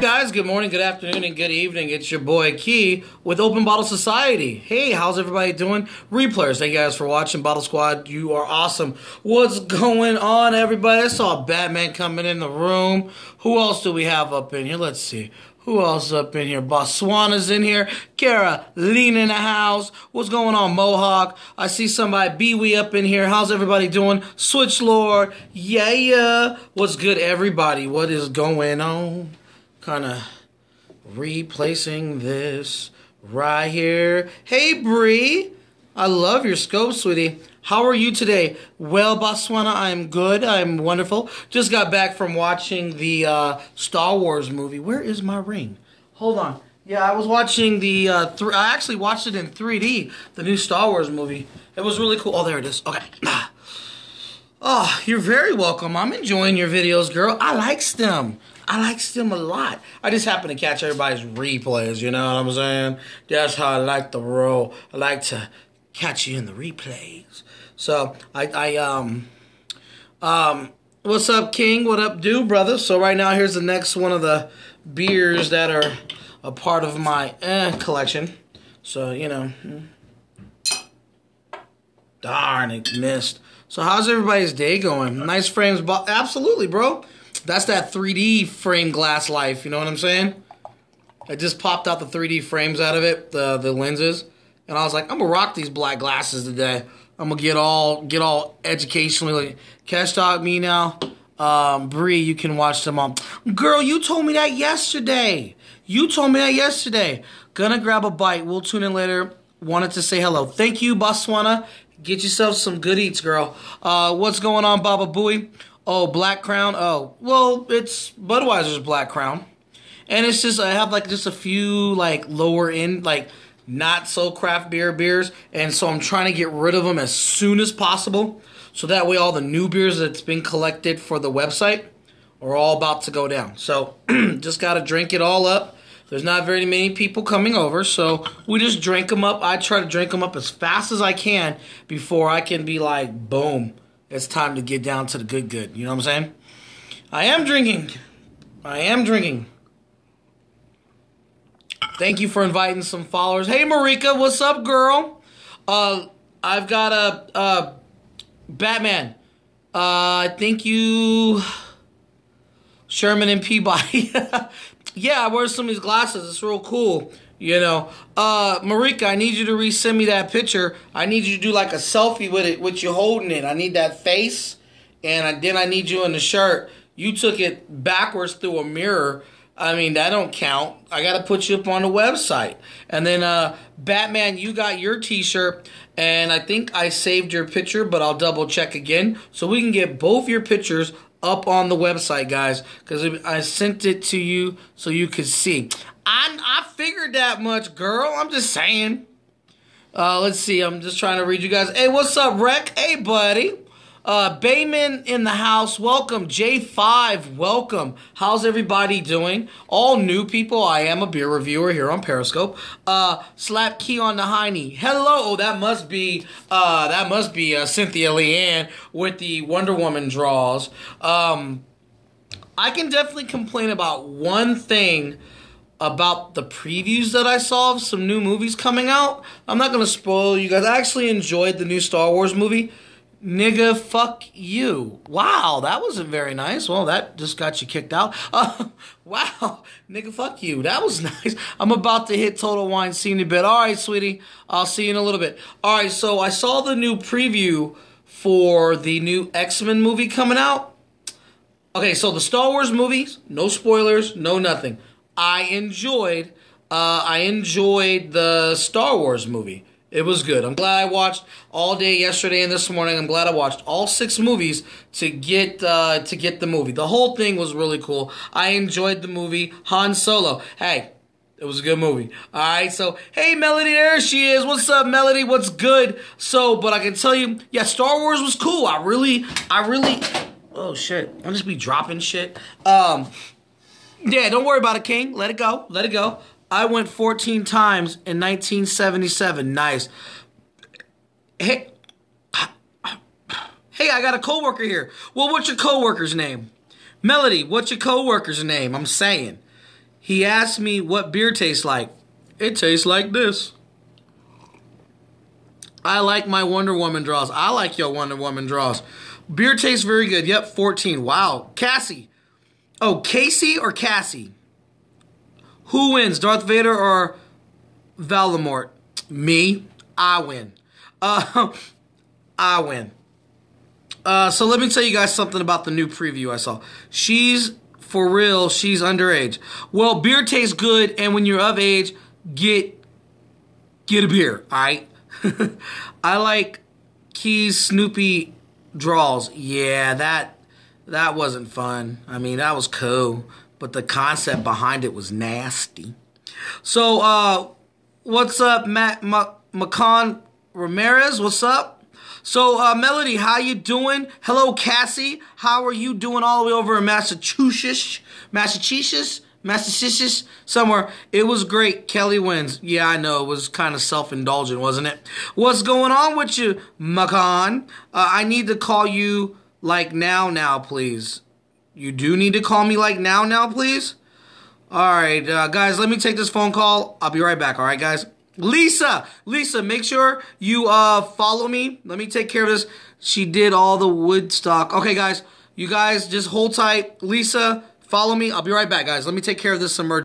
guys, good morning, good afternoon, and good evening. It's your boy Key with Open Bottle Society. Hey, how's everybody doing? Replayers, thank you guys for watching Bottle Squad. You are awesome. What's going on, everybody? I saw Batman coming in the room. Who else do we have up in here? Let's see. Who else up in here? Botswana's in here. Kara, Lean in the house. What's going on, Mohawk? I see somebody, Bewee up in here. How's everybody doing? Switch Lord. Yeah, yeah. What's good, everybody? What is going on? Kind of replacing this right here. Hey, Bree. I love your scope, sweetie. How are you today? Well, Botswana, I'm good. I'm wonderful. Just got back from watching the uh, Star Wars movie. Where is my ring? Hold on. Yeah, I was watching the. Uh, th- I actually watched it in 3D. The new Star Wars movie. It was really cool. Oh, there it is. Okay. Oh, you're very welcome. I'm enjoying your videos, girl. I like them. I like them a lot. I just happen to catch everybody's replays, you know what I'm saying? That's how I like the roll. I like to catch you in the replays. So I, I um um what's up, King? What up, do brother? So right now here's the next one of the beers that are a part of my eh, collection. So, you know. Darn it, missed. So how's everybody's day going? Nice frames, absolutely, bro. That's that 3D frame glass life. You know what I'm saying? I just popped out the 3D frames out of it, the the lenses, and I was like, I'm gonna rock these black glasses today. I'm gonna get all get all educationally like cash dog me now. Um, Bree, you can watch them on. Girl, you told me that yesterday. You told me that yesterday. Gonna grab a bite. We'll tune in later. Wanted to say hello. Thank you, Botswana. Get yourself some good eats, girl. Uh, what's going on, Baba Booey? Oh, Black Crown. Oh, well, it's Budweiser's Black Crown, and it's just I have like just a few like lower end like not so craft beer beers, and so I'm trying to get rid of them as soon as possible, so that way all the new beers that's been collected for the website are all about to go down. So just gotta drink it all up. There's not very many people coming over, so we just drink them up. I try to drink them up as fast as I can before I can be like, boom, it's time to get down to the good good. You know what I'm saying? I am drinking. I am drinking. Thank you for inviting some followers. Hey Marika, what's up, girl? Uh, I've got a uh, Batman. Uh, I think you Sherman and Peabody. yeah, I wear some of these glasses. It's real cool. You know, uh, Marika, I need you to resend me that picture. I need you to do like a selfie with it, with you holding it. I need that face, and I, then I need you in the shirt. You took it backwards through a mirror. I mean, that don't count. I got to put you up on the website. And then, uh, Batman, you got your T-shirt, and I think I saved your picture, but I'll double check again so we can get both your pictures up on the website, guys, because I sent it to you so you could see. I I figured that much, girl. I'm just saying. Uh, let's see. I'm just trying to read you guys. Hey, what's up, Rec? Hey, buddy. Uh, Bayman in the house. Welcome. J5, welcome. How's everybody doing? All new people. I am a beer reviewer here on Periscope. Uh, slap key on the hiney. Hello. Oh, that must be, uh, that must be, uh, Cynthia Leanne with the Wonder Woman draws. Um, I can definitely complain about one thing about the previews that I saw of some new movies coming out. I'm not gonna spoil you guys. I actually enjoyed the new Star Wars movie. Nigga, fuck you. Wow, that wasn't very nice. Well, that just got you kicked out. Uh, wow, nigga, fuck you. That was nice. I'm about to hit Total Wine scene a bit. All right, sweetie. I'll see you in a little bit. All right, so I saw the new preview for the new X Men movie coming out. Okay, so the Star Wars movies, no spoilers, no nothing. I enjoyed. Uh, I enjoyed the Star Wars movie. It was good. I'm glad I watched all day yesterday and this morning. I'm glad I watched all six movies to get uh, to get the movie. The whole thing was really cool. I enjoyed the movie Han Solo. Hey, it was a good movie. All right, so hey, Melody, there she is. What's up, Melody? What's good? So, but I can tell you, yeah, Star Wars was cool. I really, I really. Oh shit! I'll just be dropping shit. Um, yeah, don't worry about it, King. Let it go. Let it go. I went 14 times in 1977. Nice. Hey, hey, I got a coworker here. Well, what's your coworker's name? Melody, what's your coworker's name? I'm saying. He asked me what beer tastes like. It tastes like this. I like my Wonder Woman draws. I like your Wonder Woman draws. Beer tastes very good. Yep, 14. Wow. Cassie. Oh, Casey or Cassie? Who wins, Darth Vader or Voldemort? Me. I win. Uh, I win. Uh, so let me tell you guys something about the new preview I saw. She's for real. She's underage. Well, beer tastes good, and when you're of age, get get a beer. All right. I like Keys Snoopy draws. Yeah, that that wasn't fun. I mean, that was cool, but the concept behind it was nasty. So, uh, what's up, Matt Macan Ramirez? What's up? So, uh, Melody, how you doing? Hello, Cassie. How are you doing all the way over in Massachusetts? Massachusetts? Massachusetts? Somewhere. It was great. Kelly wins. Yeah, I know. It was kind of self-indulgent, wasn't it? What's going on with you, Macan? Uh, I need to call you like now, now, please. You do need to call me like now, now, please? All right, uh, guys, let me take this phone call. I'll be right back, all right, guys? Lisa, Lisa, make sure you uh follow me. Let me take care of this. She did all the Woodstock. Okay, guys, you guys just hold tight. Lisa, follow me. I'll be right back, guys. Let me take care of this emergency.